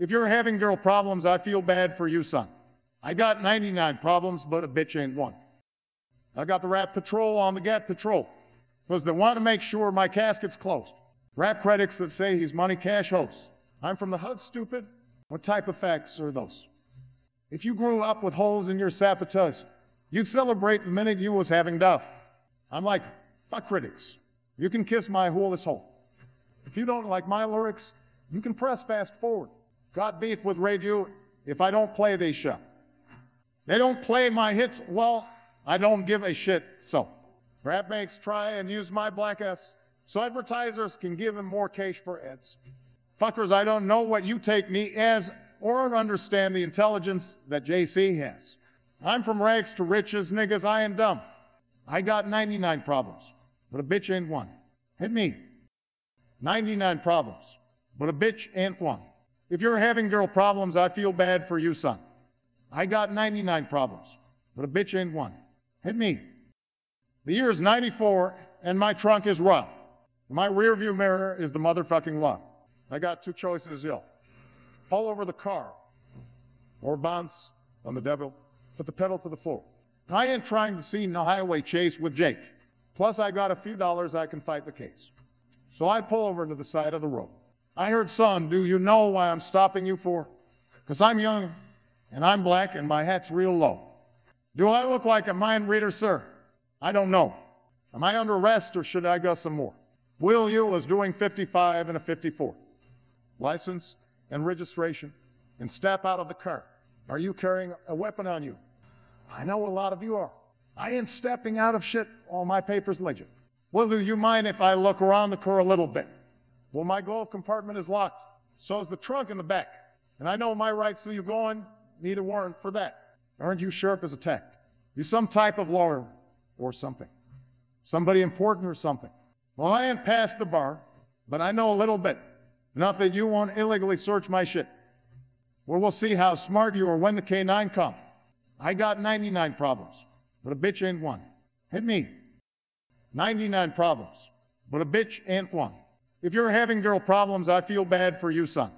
If you're having girl problems, I feel bad for you, son. I got 99 problems, but a bitch ain't one. I got the rap patrol on the get patrol because they want to make sure my casket's closed. Rap critics that say he's money cash host. I'm from the hood, stupid. What type of facts are those? If you grew up with holes in your sabotage, you'd celebrate the minute you was having duff. I'm like, fuck critics. You can kiss my hole holeless hole. If you don't like my lyrics, you can press fast forward. Got beef with radio if I don't play they show. They don't play my hits, well, I don't give a shit, so. Rap banks try and use my black ass so advertisers can give them more cash for ads. Fuckers, I don't know what you take me as or understand the intelligence that Jay-Z has. I'm from rags to riches, niggas, I am dumb. I got 99 problems, but a bitch ain't one. Hit me. 99 problems, but a bitch ain't one. If you're having girl problems, I feel bad for you, son. I got 99 problems, but a bitch ain't one. Hit me. The year is 94, and my trunk is raw. My rearview mirror is the motherfucking law. I got two choices, yo. Pull over the car, or bounce on the devil, put the pedal to the floor. I ain't trying to see no highway chase with Jake. Plus, I got a few dollars I can fight the case. So I pull over to the side of the road. I heard, son, do you know why I'm stopping you for? Because I'm young, and I'm black, and my hat's real low. Do I look like a mind reader, sir? I don't know. Am I under arrest, or should I go some more? Will you is doing 55 and a 54. License and registration, and step out of the car. Are you carrying a weapon on you? I know a lot of you are. I ain't stepping out of shit. All my papers legit. Well, do you mind if I look around the car a little bit? Well, my glove compartment is locked. So is the trunk in the back. And I know my rights, so you going need a warrant for that. Aren't you sharp as a tack? You some type of lawyer or something. Somebody important or something. Well, I ain't past the bar, but I know a little bit. Enough that you won't illegally search my shit. Well, we'll see how smart you are when the K9 come. I got 99 problems, but a bitch ain't one. Hit me. 99 problems, but a bitch ain't one. If you're having girl problems, I feel bad for you, son.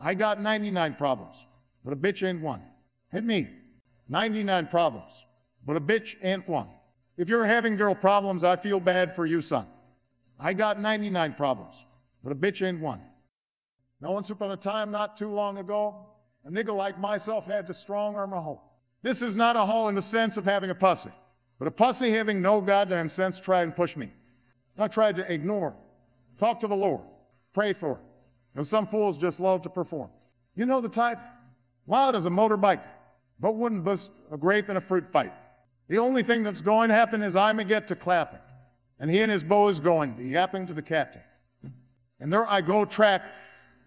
I got 99 problems, but a bitch ain't one. Hit me. 99 problems, but a bitch ain't one. If you're having girl problems, I feel bad for you, son. I got 99 problems, but a bitch ain't one. Now, once upon a time, not too long ago, a nigga like myself had to strong arm a hoe. This is not a hoe in the sense of having a pussy, but a pussy having no goddamn sense tried and push me. I tried to ignore, talk to the Lord, pray for it. And some fools just love to perform. You know the type? Loud as a motorbike, but wouldn't bust a grape in a fruit fight. The only thing that's going to happen is I'm going to get to clapping. And he and his bow is going, yapping to the captain. And there I go track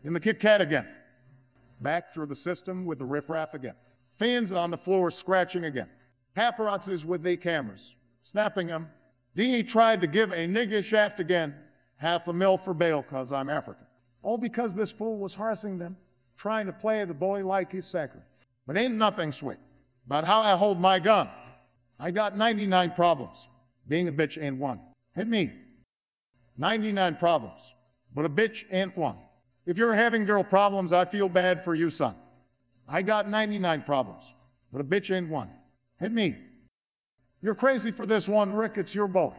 in the Kit Kat again. Back through the system with the riffraff again. Fans on the floor scratching again. Paparazzis with their cameras, snapping them. D tried to give a nigga shaft again, half a mil for bail cause I'm African. All because this fool was harassing them, trying to play the boy like he's sacred. But ain't nothing sweet about how I hold my gun. I got 99 problems. Being a bitch ain't one. Hit me. 99 problems, but a bitch ain't one. If you're having girl problems, I feel bad for you, son. I got 99 problems, but a bitch ain't one. Hit me. You're crazy for this one, Rick. It's your boat.